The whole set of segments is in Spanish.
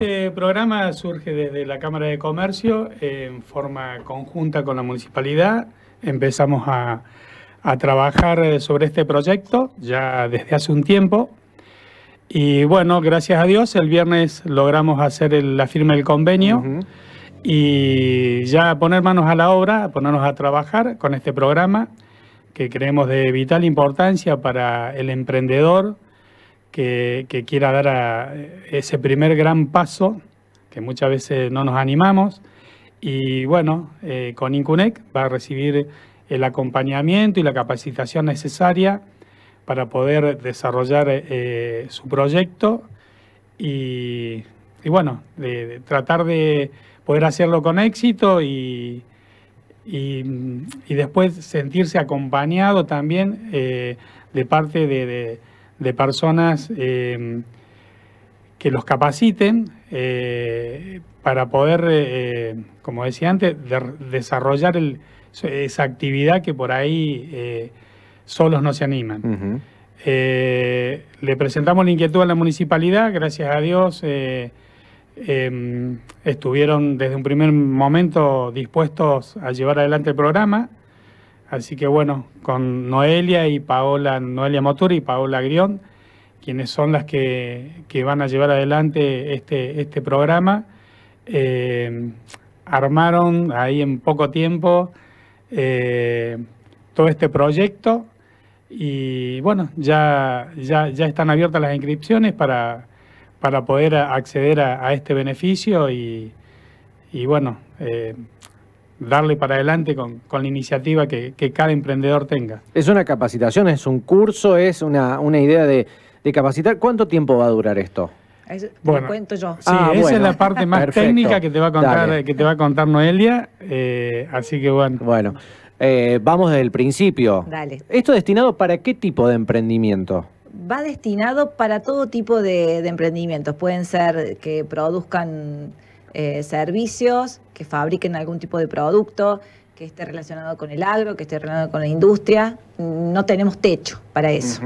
Este programa surge desde la Cámara de Comercio en forma conjunta con la municipalidad. Empezamos a, trabajar sobre este proyecto ya desde hace un tiempo. Y bueno, gracias a Dios, el viernes logramos hacer la firma del convenio y ya poner manos a la obra, ponernos a trabajar con este programa que creemos de vital importancia para el emprendedor, que, quiera dar a ese primer gran paso, que muchas veces no nos animamos. Y bueno, eh, con Incunec va a recibir el acompañamiento y la capacitación necesaria para poder desarrollar eh, su proyecto y, bueno, de, tratar de poder hacerlo con éxito y, y, después sentirse acompañado también eh, de parte de de personas em, que los capaciten eh, para poder, eh, como decía antes, desarrollar esa actividad que por ahí eh, solos no se animan. le presentamos la inquietud a la municipalidad, gracias a Dios em, estuvieron desde un primer momento dispuestos a llevar adelante el programa. Así que bueno, con Noelia y Paola, Noelia Motori y Paola Grión, quienes son las que, van a llevar adelante este, este programa, eh, armaron ahí en poco tiempo eh, todo este proyecto y bueno, ya, ya, ya están abiertas las inscripciones para, para poder acceder a, este beneficio y, bueno, eh, darle para adelante con, la iniciativa que, cada emprendedor tenga. ¿Es una capacitación, es un curso, es una, idea de, capacitar? ¿Cuánto tiempo va a durar esto? bueno, cuento yo. Sí, ah, esa es la parte más técnica que te va a contar, que te va a contar Noelia. Eh, así que bueno. Bueno, eh, vamos desde el principio. Dale. ¿Esto destinado para qué tipo de emprendimiento? Va destinado para todo tipo de emprendimientos. Pueden ser que produzcan eh, servicios, que fabriquen algún tipo de producto, que esté relacionado con el agro, que esté relacionado con la industria. No tenemos techo para eso.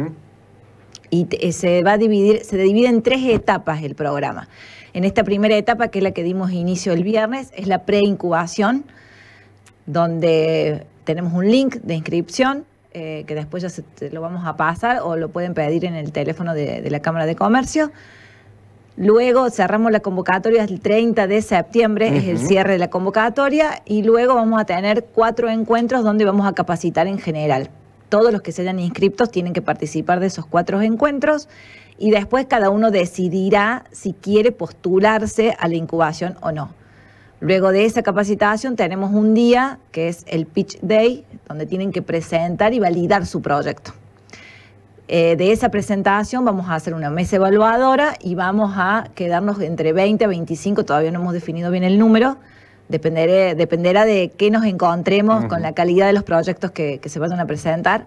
Y eh, se va a dividir, se divide en tres etapas el programa. En esta primera etapa, que es la que dimos inicio el viernes, es la preincubación, donde tenemos un link de inscripción eh, que después ya se, lo vamos a pasar o lo pueden pedir en el teléfono de la Cámara de Comercio. Luego cerramos la convocatoria el 30 de septiembre, es el cierre de la convocatoria, y luego vamos a tener cuatro encuentros donde vamos a capacitar en general. Todos los que se hayan inscritos tienen que participar de esos cuatro encuentros y después cada uno decidirá si quiere postularse a la incubación o no. Luego de esa capacitación tenemos un día que es el Pitch Day, donde tienen que presentar y validar su proyecto. Eh, de esa presentación vamos a hacer una mesa evaluadora y vamos a quedarnos entre 20 a 25, todavía no hemos definido bien el número, dependerá de qué nos encontremos con la calidad de los proyectos que, se vayan a presentar.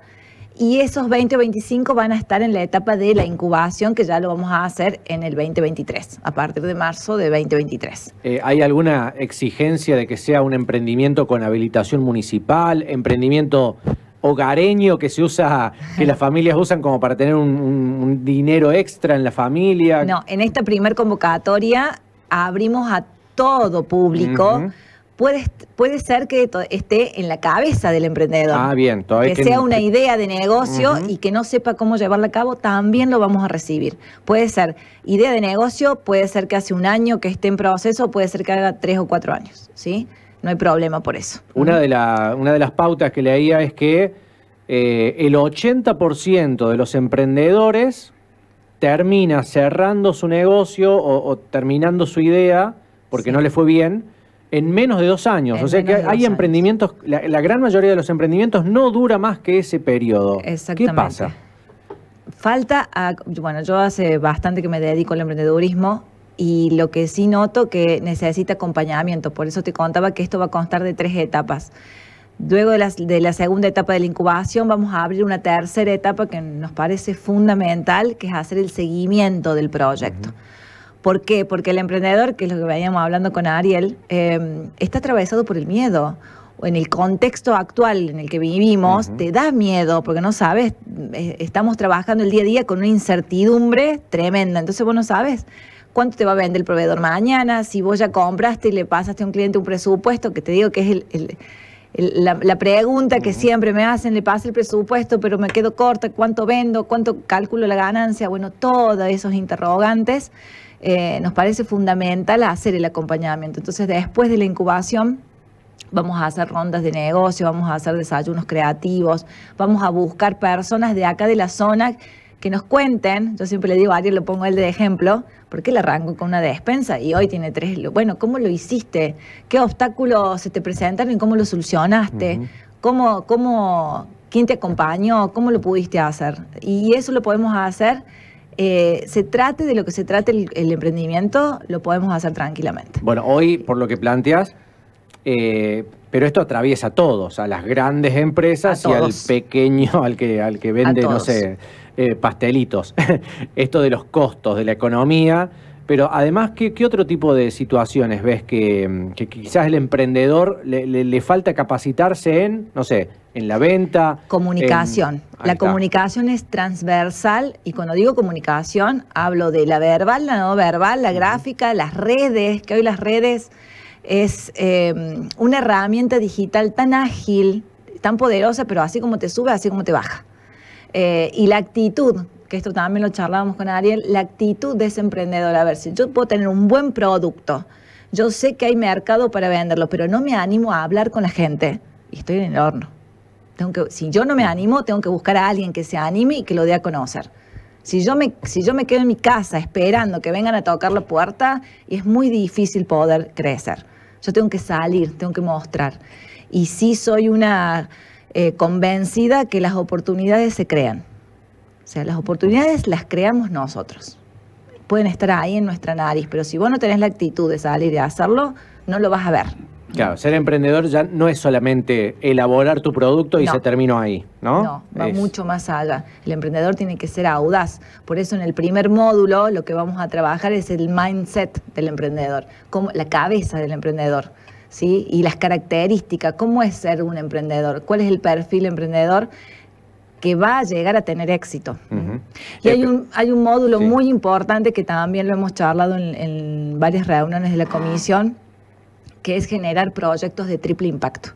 Y esos 20 o 25 van a estar en la etapa de la incubación, que ya lo vamos a hacer en el 2023, a partir de marzo de 2023. Eh, ¿Hay alguna exigencia de que sea un emprendimiento con habilitación municipal, emprendimiento hogareño que se usa, que las familias usan como para tener un, dinero extra en la familia? No, en esta primer convocatoria abrimos a todo público. Puede, puede, ser que esté en la cabeza del emprendedor. Ah, bien. Todavía que, sea una idea de negocio y que no sepa cómo llevarla a cabo, también lo vamos a recibir. Puede ser idea de negocio, puede ser que hace un año que esté en proceso, puede ser que haga tres o cuatro años, ¿sí? No hay problema por eso. Una de, la, una de las pautas que leía es que eh, el 80% de los emprendedores termina cerrando su negocio o, terminando su idea porque no le fue bien en menos de dos años. o sea que hay emprendimientos, la, gran mayoría de los emprendimientos no dura más que ese periodo. Exactamente. ¿Qué pasa? Falta, bueno, yo hace bastante que me dedico al emprendedurismo y lo que sí noto que necesita acompañamiento. Por eso te contaba que esto va a constar de tres etapas. Luego de la, segunda etapa de la incubación vamos a abrir una tercera etapa que nos parece fundamental, que es hacer el seguimiento del proyecto. ¿Por qué? Porque el emprendedor, que es lo que veníamos hablando con Ariel, em, está atravesado por el miedo. En el contexto actual en el que vivimos, te da miedo, porque no sabes, eh, estamos trabajando el día a día con una incertidumbre tremenda. Entonces vos no sabes cuánto te va a vender el proveedor mañana, si vos ya compraste y le pasaste a un cliente un presupuesto, que te digo que es el, la, la, pregunta que siempre me hacen, le pasa el presupuesto, pero me quedo corta, ¿cuánto vendo? ¿Cuánto calculo la ganancia? Bueno, todos esos interrogantes eh, nos parece fundamental hacer el acompañamiento. Entonces, después de la incubación, vamos a hacer rondas de negocio, vamos a hacer desayunos creativos, vamos a buscar personas de acá de la zona que nos cuenten, yo siempre le digo a Ariel, lo pongo él de ejemplo, porque él arrancó con una despensa y hoy tiene tres, bueno, ¿cómo lo hiciste? ¿Qué obstáculos se te presentaron y cómo lo solucionaste? ¿Cómo, cómo, ¿Quién te acompañó? ¿Cómo lo pudiste hacer? Y eso lo podemos hacer eh, se trate de lo que se trate el, emprendimiento, lo podemos hacer tranquilamente. Bueno, hoy, por lo que planteas, eh, pero esto atraviesa a todos, a las grandes empresas y al pequeño, al que, al que vende, no sé, eh, pastelitos. esto de los costos de la economía. Pero además, ¿qué, otro tipo de situaciones ves que, quizás el emprendedor le, falta capacitarse en, no sé, en la venta? Comunicación. la comunicación es transversal y cuando digo comunicación hablo de la verbal, la no verbal, la gráfica, las redes, que hoy las redes es em, una herramienta digital tan ágil, tan poderosa, pero así como te sube, así como te baja. Eh, y la actitud, que esto también lo charlábamos con Ariel, la actitud de ese emprendedor. A ver, si yo puedo tener un buen producto, yo sé que hay mercado para venderlo, pero no me animo a hablar con la gente y estoy en el horno. Tengo que, si yo no me animo, tengo que buscar a alguien que se anime y que lo dé a conocer. Si yo, me, si yo me quedo en mi casa esperando que vengan a tocar la puerta, es muy difícil poder crecer. Yo tengo que salir, tengo que mostrar. Y sí soy una eh, convencida que las oportunidades se crean. O sea, las oportunidades las creamos nosotros. Pueden estar ahí en nuestra nariz, pero si vos no tenés la actitud de salir y hacerlo, no lo vas a ver. Claro, ser emprendedor ya no es solamente elaborar tu producto y se terminó ahí, ¿no? No, va mucho más allá. El emprendedor tiene que ser audaz. Por eso en el primer módulo lo que vamos a trabajar es el mindset del emprendedor, como la cabeza del emprendedor. ¿Sí? Y las características, cómo es ser un emprendedor, cuál es el perfil emprendedor que va a llegar a tener éxito. Y hay un, hay un módulo muy importante que también lo hemos charlado en, varias reuniones de la comisión, que es generar proyectos de triple impacto.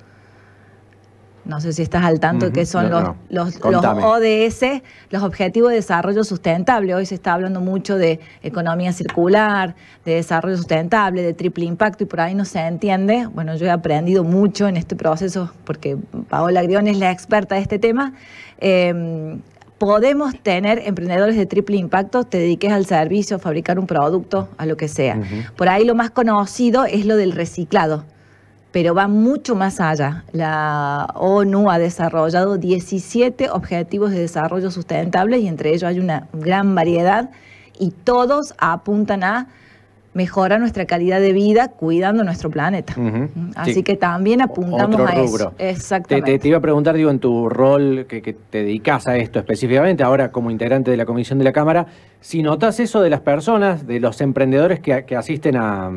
No sé si estás al tanto de qué son los, los, ODS, los Objetivos de Desarrollo Sustentable. Hoy se está hablando mucho de economía circular, de desarrollo sustentable, de triple impacto y por ahí no se entiende. Bueno, yo he aprendido mucho en este proceso porque Paola Grión es la experta de este tema. Em, podemos tener emprendedores de triple impacto, te dediques al servicio, a fabricar un producto, a lo que sea. Por ahí lo más conocido es lo del reciclado pero va mucho más allá. La ONU ha desarrollado 17 objetivos de desarrollo sustentable y entre ellos hay una gran variedad y todos apuntan a mejorar nuestra calidad de vida cuidando nuestro planeta. Así que también apuntamos a eso. Exactamente. Te, iba a preguntar, digo, en tu rol que, te dedicas a esto específicamente, ahora como integrante de la Comisión de la Cámara, si notas eso de las personas, de los emprendedores que, asisten a,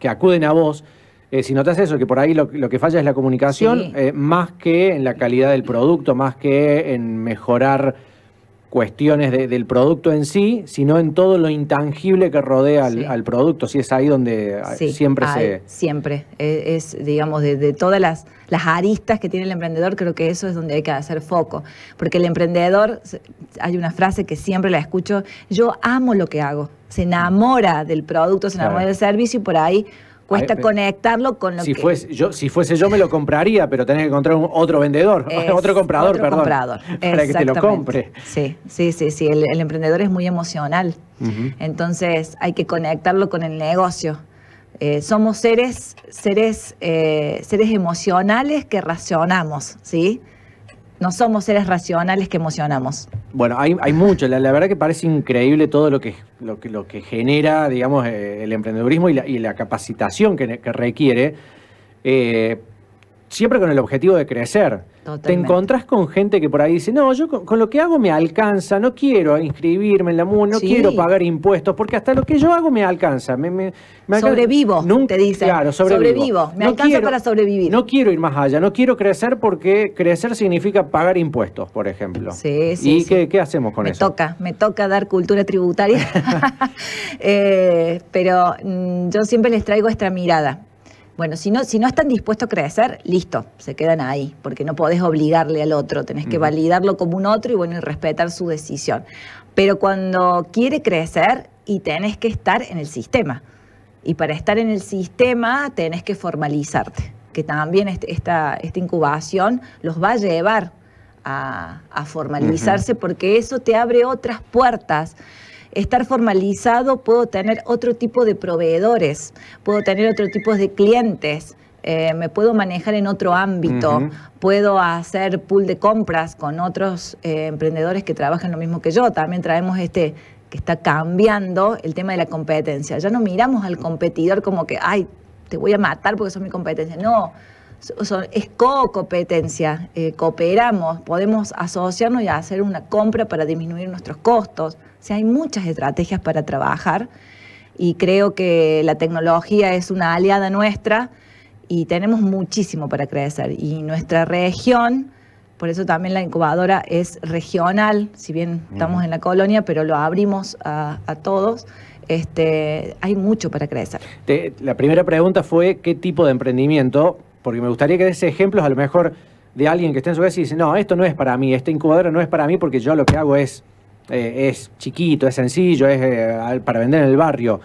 que acuden a vos, eh, si notas eso, que por ahí lo, que falla es la comunicación, eh, más que en la calidad del producto, más que en mejorar cuestiones del producto en sí, sino en todo lo intangible que rodea al, producto, si es ahí donde eh, siempre se... Siempre, e, es, digamos, de, todas las, las, aristas que tiene el emprendedor, creo que eso es donde hay que hacer foco, porque el emprendedor, hay una frase que siempre la escucho, yo amo lo que hago, se enamora del producto, se enamora del servicio y por ahí Cuesta conectarlo con lo si que... Fuese, yo, si fuese yo me lo compraría, pero tenés que encontrar un, otro vendedor, otro comprador, otro perdón. Comprador. Para que te lo compre. Sí, sí, sí, sí. El, emprendedor es muy emocional. Entonces hay que conectarlo con el negocio. Eh, somos seres, seres, eh, seres emocionales que racionamos, ¿sí? No somos seres racionales que emocionamos. Bueno, hay, mucho. La, verdad que parece increíble todo lo que, lo que, lo que genera, digamos, eh, el emprendedurismo y la, capacitación que, requiere. Eh, siempre con el objetivo de crecer. Te encontrás con gente que por ahí dice, no, yo con, con lo que hago me alcanza, no quiero inscribirme en la MUN, no Sí. quiero pagar impuestos, porque hasta lo que yo hago me alcanza. Me, me- me alcanza". Sobrevivo, te dicen. Claro, sobrevivo. Sobrevivo, me alcanza para sobrevivir. No quiero ir más allá, no quiero crecer porque crecer significa pagar impuestos, por ejemplo. Sí, sí, ¿Y sí. Qué, qué hacemos con me eso? toca, me toca dar cultura tributaria. Eh, pero mm, yo siempre les traigo esta mirada. Bueno, si no, si no están dispuestos a crecer, listo, se quedan ahí, porque no podés obligarle al otro, tenés que validarlo como un otro y bueno, y respetar su decisión. Pero cuando quiere crecer y tenés que estar en el sistema. Y para estar en el sistema tenés que formalizarte, que también este- esta, esta incubación los va a llevar a, a formalizarse porque eso te abre otras puertas. Estar formalizado, puedo tener otro tipo de proveedores, puedo tener otro tipo de clientes, eh, me puedo manejar en otro ámbito, puedo hacer pool de compras con otros eh, emprendedores que trabajan lo mismo que yo. También traemos este que está cambiando el tema de la competencia. Ya no miramos al competidor como que, ay, te voy a matar porque sos mi competencia. No, es co-competencia. Eh, cooperamos, podemos asociarnos y hacer una compra para disminuir nuestros costos. O sea, hay muchas estrategias para trabajar y creo que la tecnología es una aliada nuestra y tenemos muchísimo para crecer. Y nuestra región, por eso también la incubadora es regional, si bien estamos en la colonia, pero lo abrimos a, a todos, este, hay mucho para crecer. La primera pregunta fue qué tipo de emprendimiento, porque me gustaría que des ejemplos a lo mejor de alguien que esté en su casa y dice, no, esto no es para mí, esta incubadora no es para mí porque yo lo que hago es, eh, es chiquito, es sencillo, es eh, para vender en el barrio.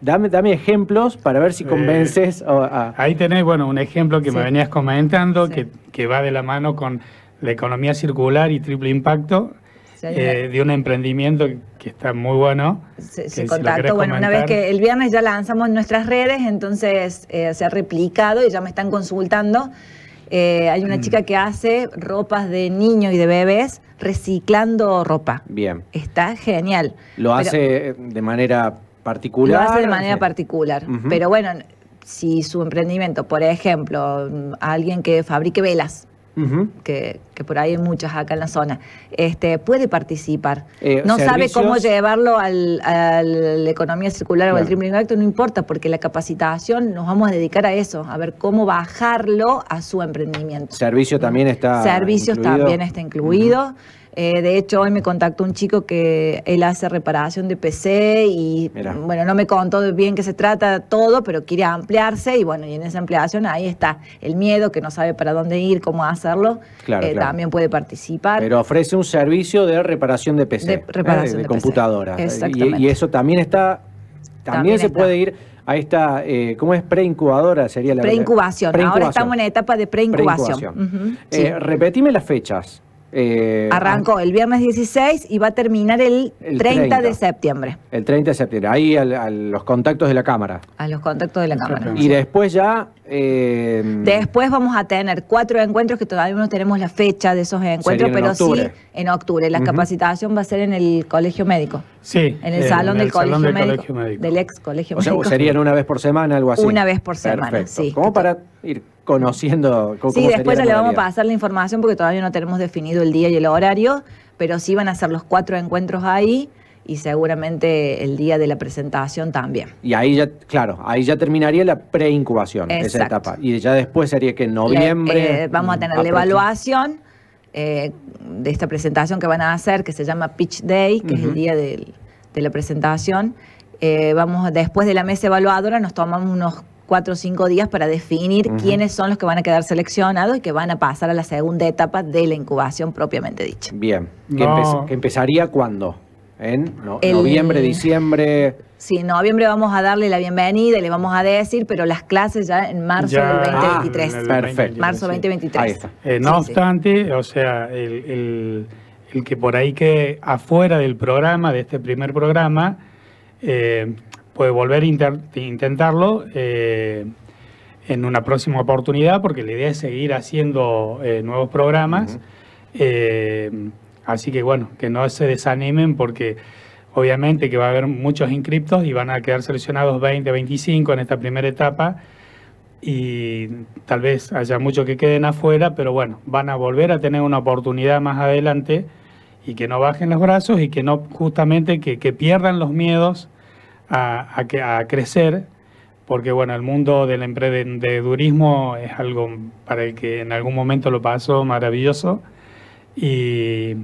Dame, dame ejemplos para ver si Eh, convences o- a... Ahí tenés, bueno, un ejemplo que me venías comentando, Sí. que, que va de la mano con la economía circular y triple impacto, eh, de un emprendimiento que está muy bueno. se, se contactó. Bueno, una vez que el viernes ya lanzamos nuestras redes, entonces eh, se ha replicado y ya me están consultando. Eh, hay una Mm. chica que hace ropas de niños y de bebés reciclando ropa. Bien. Está genial. Lo Pero- hace de manera particular. Lo hace de manera Sí. particular. Pero bueno, si su emprendimiento, por ejemplo, alguien que fabrique velas, Que, que por ahí hay muchas acá en la zona, este, puede participar. Eh, no sabe cómo llevarlo al- a la economía circular o al triple impacto, no importa, porque la capacitación nos vamos a dedicar a eso, a ver cómo bajarlo a su emprendimiento. Servicio también está Servicios incluido. también está incluido. Eh, de hecho, hoy me contactó un chico que él hace reparación de PC y, Mirá. bueno, no me contó bien qué se trata todo, pero quiere ampliarse y, bueno, y en esa ampliación ahí está el miedo, que no sabe para dónde ir, cómo hacerlo. Claro, Eh, claro. También puede participar. Pero ofrece un servicio de reparación de PC. De reparación de, de PC. computadoras. Exactamente. Y, y eso también está. También, También se está. puede ir a esta. eh, ¿Cómo es? Preincubadora sería la Preincubación. Ahora estamos en etapa de preincubación. Sí. Eh, repetime las fechas. Eh, Arrancó el viernes 16 y va a terminar el, El 30, 30. de septiembre. El 30 de septiembre. Ahí al- a los contactos de la Cámara. A los contactos de la Cámara. Y después ya. eh, Después vamos a tener cuatro encuentros que todavía no tenemos la fecha de esos encuentros, en pero octubre. sí en octubre. La capacitación va a ser en el colegio médico, Sí. en el eh, salón en del, el colegio, salón del médico, colegio médico. del ex colegio o sea, médico. serían una vez por semana, algo así. Una vez por semana, Perfecto. sí. Como para ir conociendo cómo Sí, después ya le vamos a pasar la información porque todavía no tenemos definido el día y el horario, pero sí van a ser los cuatro encuentros ahí y seguramente el día de la presentación también. Y ahí ya, claro, ahí ya terminaría la preincubación, esa etapa. Y ya después sería que en noviembre. Le- eh, vamos a tener la evaluación eh, de esta presentación que van a hacer, que se llama Pitch Day, que es el día del- de la presentación. Eh, vamos, después de la mesa evaluadora, nos tomamos unos cuatro o cinco días para definir quiénes son los que van a quedar seleccionados y que van a pasar a la segunda etapa de la incubación propiamente dicha. Bien. ¿Que, No. empe- que empezaría cuándo? ¿En no- El- noviembre, diciembre? Sí, en noviembre vamos a darle la bienvenida y le vamos a decir, pero las clases ya en marzo Ya- del 2023. Ah, Perfecto. 2023, marzo sí. 2023. Ahí está. Eh, no Sí, sí. obstante, o sea, el, el- el que por ahí quede afuera del programa, de este primer programa, eh, puede volver a intentarlo eh, en una próxima oportunidad, porque la idea es seguir haciendo eh, nuevos programas. Eh, así que bueno, que no se desanimen porque obviamente que va a haber muchos inscriptos y van a quedar seleccionados 20, 25 en esta primera etapa. y tal vez haya muchos que queden afuera, pero bueno, van a volver a tener una oportunidad más adelante y que no bajen los brazos y que no justamente que, pierdan los miedos a, a, a, crecer, porque bueno, el mundo del emprendedurismo es algo para el que en algún momento lo pasó maravilloso y,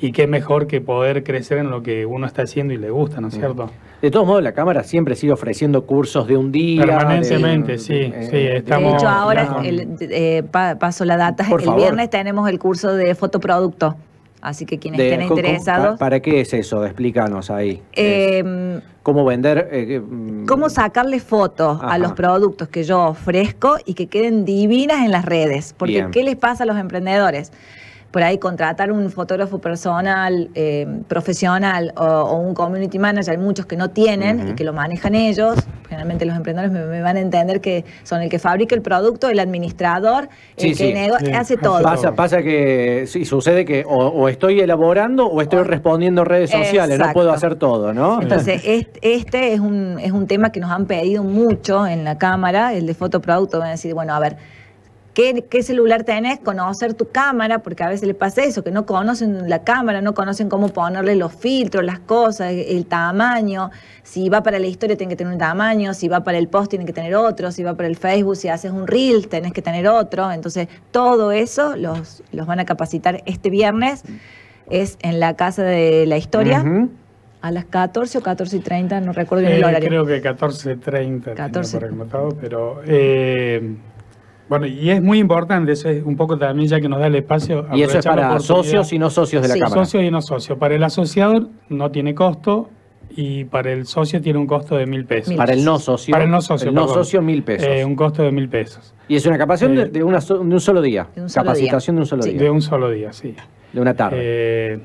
y qué mejor que poder crecer en lo que uno está haciendo y le gusta, ¿no es cierto? De todos modos, la Cámara siempre sigue ofreciendo cursos de un día. Permanentemente, sí, eh, sí, estamos... De hecho, ahora eh, paso la data. el viernes tenemos el curso de fotoproducto. Así que quienes estén interesados. ¿Para qué es eso? Explícanos ahí. Em, ¿Cómo vender? Eh, mm, ¿Cómo sacarle fotos a los productos que yo ofrezco y que queden divinas en las redes? Porque, ¿qué les pasa a los emprendedores? Por ahí contratar un fotógrafo personal, eh, profesional o, un community manager, hay muchos que no tienen y que lo manejan ellos. Generalmente los emprendedores me, van a entender que son el que fabrica el producto, el administrador, el que hace todo. Pasa, pasa que sí, sucede que o, estoy elaborando o estoy respondiendo redes sociales, no puedo hacer todo, ¿no? Entonces, este, es, un, es un tema que nos han pedido mucho en la Cámara, el de fotoproducto. Van a decir, bueno, a ver, ¿Qué, celular tenés? Conocer tu cámara, porque a veces le pasa eso, que no conocen la cámara, no conocen cómo ponerle los filtros, las cosas, el tamaño. Si va para la historia, tiene que tener un tamaño. Si va para el post, tiene que tener otro. Si va para el Facebook, si haces un reel, tenés que tener otro. Entonces, todo eso los, los van a capacitar este viernes. Es en la Casa de la Historia. A las 14 o 14 y 30, no recuerdo bien el eh, horario. Creo que 14.30, 14. pero eh, bueno, y es muy importante, eso es un poco también ya que nos da el espacio. Y eso es para socios y no socios de la sí. Cámara. Socios y no socios. Para el asociado no tiene costo y para el socio tiene un costo de mil pesos. Para el no socio. Para el no socio. El no socio, mil pesos. Eh, un costo de mil pesos. Y es una capacitación de, de, un solo día. capacitación de un solo día. De un solo día, sí. De una tarde. Eh,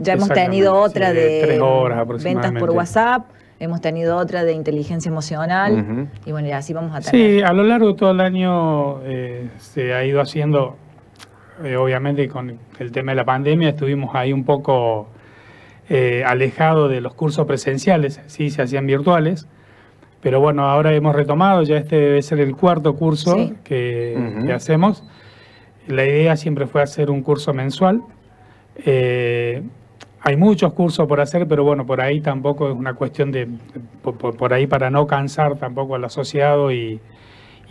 ya hemos tenido otra de, tres horas ventas por WhatsApp Hemos tenido otra de inteligencia emocional y bueno, y así vamos a tener. Sí, a lo largo de todo el año eh, se ha ido haciendo, eh, obviamente con el tema de la pandemia estuvimos ahí un poco eh, alejados de los cursos presenciales, sí, se hacían virtuales, pero bueno, ahora hemos retomado, ya este debe ser el cuarto curso que, que, hacemos. La idea siempre fue hacer un curso mensual. Hay muchos cursos por hacer, pero bueno, por ahí tampoco es una cuestión de, por, ahí para no cansar tampoco al asociado y,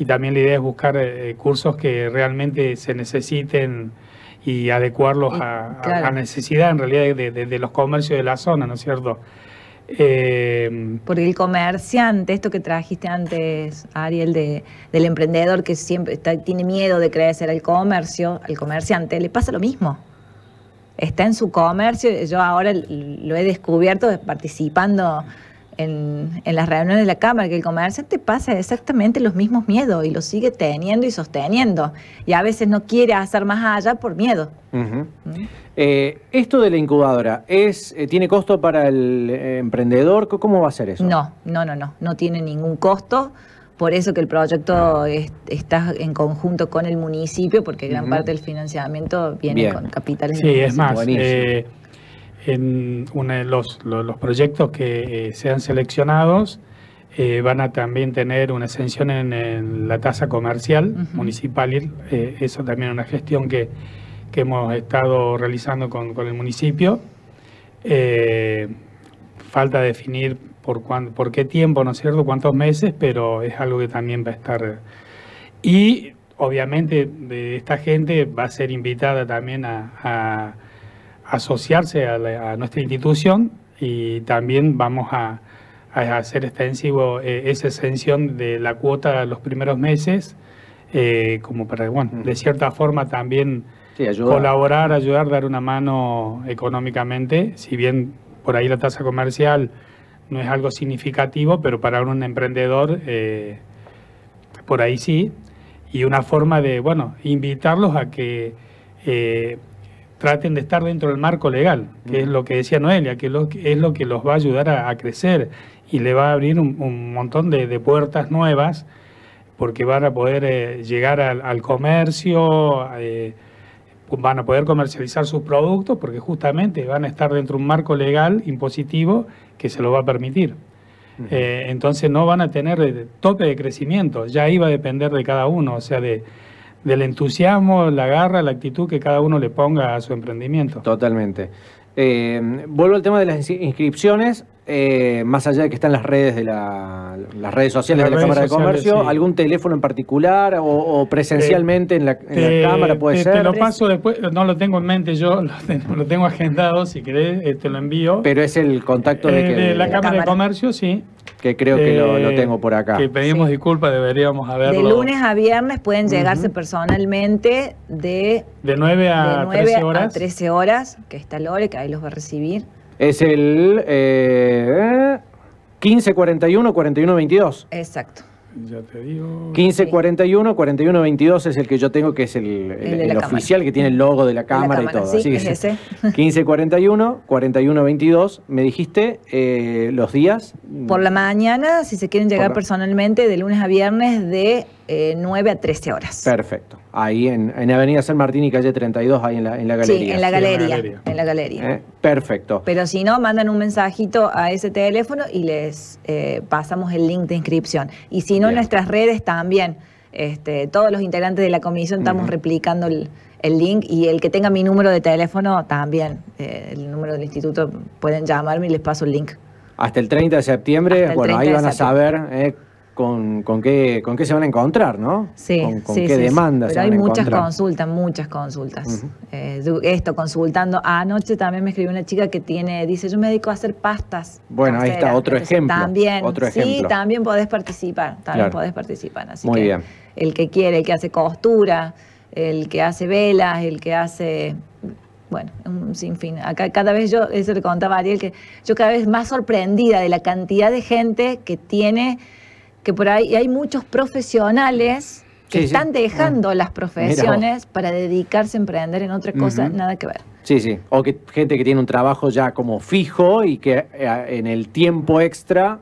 también la idea es buscar eh, cursos que realmente se necesiten y adecuarlos a, la necesidad en realidad de, los comercios de la zona, ¿no es cierto? Eh, Porque el comerciante, esto que trajiste antes, Ariel, de, del emprendedor que siempre tiene miedo de crecer al comercio, al comerciante, le pasa lo mismo está en su comercio. Yo ahora lo he descubierto participando en, las reuniones de la Cámara, que el comerciante pasa exactamente los mismos miedos y los sigue teniendo y sosteniendo. Y a veces no quiere hacer más allá por miedo. ¿Mm? Eh, esto de la incubadora, es eh, ¿tiene costo para el eh, emprendedor? ¿Cómo va a ser eso? No, no, no, no. No tiene ningún costo. Por eso que el proyecto está en conjunto con el municipio, porque gran parte del financiamiento viene con capitales. Sí, es más, eh, en los, proyectos que eh, sean seleccionados eh, van a también tener una exención en, la tasa comercial municipal. eso también es una gestión que, hemos estado realizando con, con el municipio. falta definir por, por qué tiempo, ¿no es cierto?, cuántos meses, pero es algo que también va a estar. Y obviamente de esta gente va a ser invitada también a, asociarse a, nuestra institución y también vamos a, hacer extensivo eh, esa exención de la cuota los primeros meses, eh, como para, bueno, de cierta forma también colaborar, ayudar, dar una mano económicamente, si bien por ahí la tasa comercial no es algo significativo, pero para un emprendedor eh, por ahí sí. Y una forma de, bueno, invitarlos a que eh, traten de estar dentro del marco legal, que es lo que decía Noelia, que es lo que los va a ayudar a, crecer y le va a abrir un, montón de, puertas nuevas porque van a poder eh, llegar al, comercio, van a poder comercializar sus productos porque justamente van a estar dentro de un marco legal impositivo que se lo va a permitir. Eh, entonces no van a tener tope de crecimiento, ya iba a depender de cada uno, o sea, de, del entusiasmo, la garra, la actitud que cada uno le ponga a su emprendimiento. Totalmente. Eh, vuelvo al tema de las inscripciones, eh, más allá de que están las redes de la, las redes sociales Las de la Cámara de sociales, Comercio, sí. algún teléfono en particular o, o presencialmente en, la, en Te- la Cámara puede te, ser. Te lo paso después, no lo tengo en mente yo, lo tengo, lo tengo agendado, si querés eh, te lo envío. Pero es el contacto de, Eh, que, de la Cámara de. Comercio, sí. Que creo que lo, lo Eh, tengo por acá. Que pedimos Sí. disculpas, deberíamos De haberlo. lunes a viernes pueden llegarse personalmente de, de 9 a de 9 13 a horas. 13 horas, que está Lore, que ahí los va a recibir. Es el eh, 1541 4122. Exacto. Ya te digo. 1541 4122 es el que yo tengo, que es el, el- El de el la cámara. oficial que tiene el logo de la De la cámara, y cámara, todo. sí, Así es sí. ese. 1541 4122. Me dijiste eh, los días. Por la mañana, si se quieren llegar Por personalmente, de lunes a viernes de eh, 9 a 13 horas. Perfecto. Ahí en, en Avenida San Martín y calle 32, ahí en la, en la Sí, galería. en la Sí, en la galería. galería. En la galería. Eh, Perfecto. Pero si no, mandan un mensajito a ese teléfono y les eh, pasamos el link de inscripción. Y si no, Bien. nuestras redes también. Este, todos los integrantes de la comisión estamos replicando el, el link y el que tenga mi número de teléfono también. eh, el número del instituto pueden llamarme y les paso el link. Hasta el 30 de septiembre, el bueno, 30 ahí van a saber eh, con, con qué, con qué se van a encontrar, ¿no? Sí, con, con sí, qué sí, sí. demandas se hay van a muchas encontrar. consultas, muchas consultas. Eh, esto, consultando. Anoche también me escribió una chica que tiene, dice, yo me dedico a hacer pastas. Bueno, ahí está, caseras". otro Entonces, ejemplo, También, otro sí, ejemplo. también podés participar, también Claro. podés participar. Así Muy que bien. el que quiere, el que hace costura, el que hace velas, el que hace... Bueno, un sinfín. Acá cada vez yo, eso le contaba a Ariel, que yo cada vez más sorprendida de la cantidad de gente que tiene, que por ahí hay muchos profesionales que Sí, sí. están dejando Ah. las profesiones para dedicarse a emprender en otra cosa, nada que ver. Sí, sí. O que gente que tiene un trabajo ya como fijo y que eh, en el tiempo extra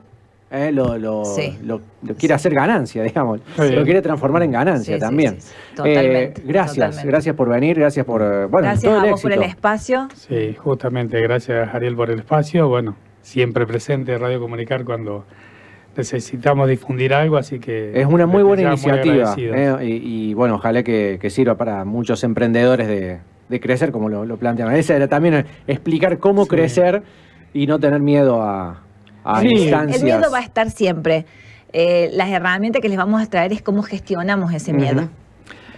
eh, lo, lo, Sí. lo- lo quiere hacer ganancia, digamos. Lo quiere transformar en ganancia también. sí, sí. Totalmente, Eh, gracias, totalmente. gracias por venir, gracias por bueno, Gracias todo a el vos por el espacio. Sí, justamente, gracias Ariel por el espacio. Bueno, siempre presente Radio Comunicar cuando necesitamos difundir algo, así que... Es una muy buena iniciativa eh, y, y, bueno, ojalá que, que sirva para muchos emprendedores de, de crecer como lo, lo plantean. Esa era también explicar cómo Sí. crecer y no tener miedo a, a Sí. instancias. El miedo va a estar siempre. Eh, las herramientas que les vamos a traer es cómo gestionamos ese miedo.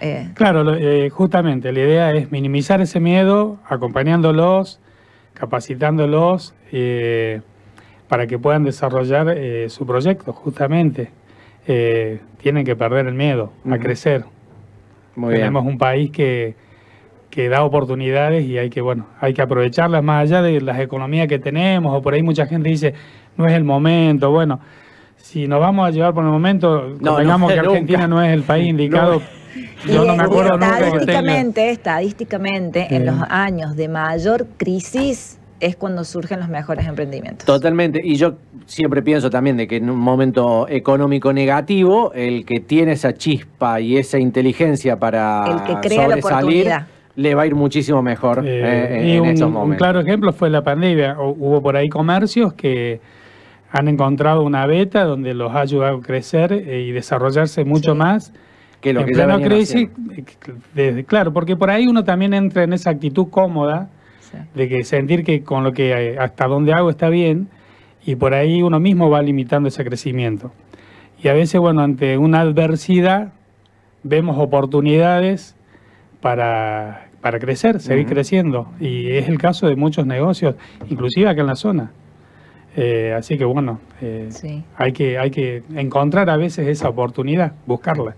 Eh, Claro, eh, justamente, la idea es minimizar ese miedo, acompañándolos, capacitándolos eh, para que puedan desarrollar eh, su proyecto, justamente. Eh, tienen que perder el miedo a crecer. Muy bien. Tenemos un país que, que da oportunidades y hay que, bueno, hay que aprovecharlas más allá de las economías que tenemos, o por ahí mucha gente dice, no es el momento. Bueno, si nos vamos a llevar por el momento, No, convengamos no, que nunca. Argentina no es el país indicado. Yo no me acuerdo nunca que tenga. estadísticamente, estadísticamente, en los años de mayor crisis es cuando surgen los mejores emprendimientos. Totalmente. Y yo siempre pienso también de que en un momento económico negativo, el que tiene esa chispa y esa inteligencia para El que crea la sobresalir, oportunidad. le va a ir muchísimo mejor Eh, eh, en, y en un, estos un momentos. claro ejemplo fue la pandemia. Hu- Hubo por ahí comercios que han encontrado una beta donde los ha ayudado a crecer eh, y desarrollarse mucho Sí. más. que lo en que ya pleno venían crisis, haciendo. desde- claro, porque por ahí uno también entra en esa actitud cómoda Sí. de que sentir que con lo que eh, hasta donde hago está bien y por ahí uno mismo va limitando ese crecimiento. Y a veces, bueno, ante una adversidad vemos oportunidades para, para crecer, seguir creciendo. Y es el caso de muchos negocios, inclusive acá en la zona. Eh, así que bueno, eh, Sí. hay, que, hay que encontrar a veces esa oportunidad, buscarla.